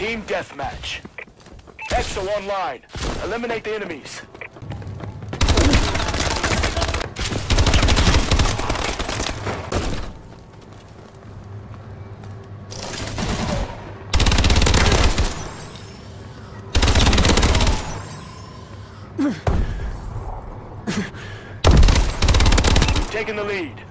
Team deathmatch. Exo online. Eliminate the enemies. Taking the lead.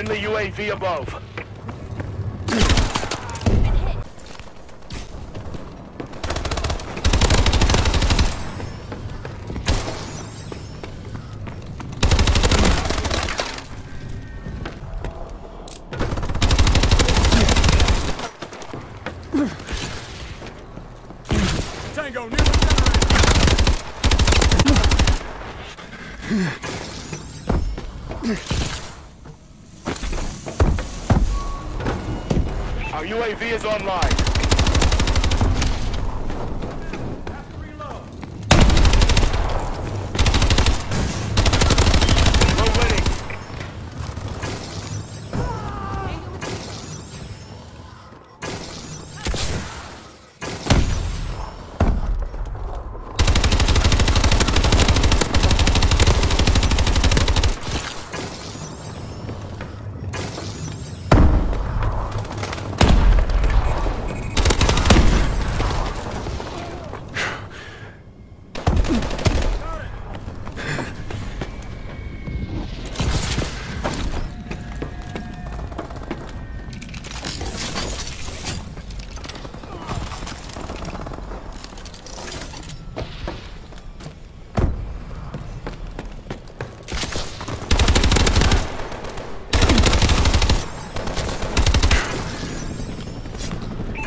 Friendly UAV above. Tango near the generator. Our UAV is online.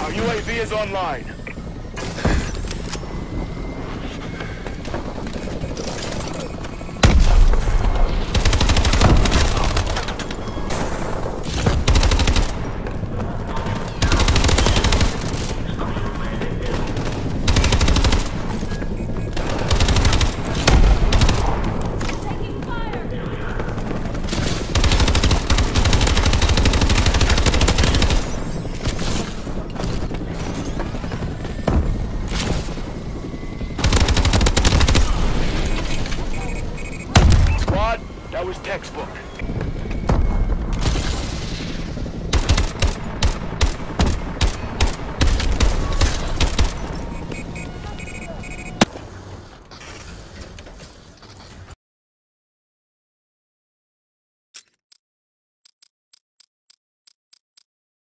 Our UAV is online. Textbook.